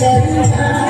在天。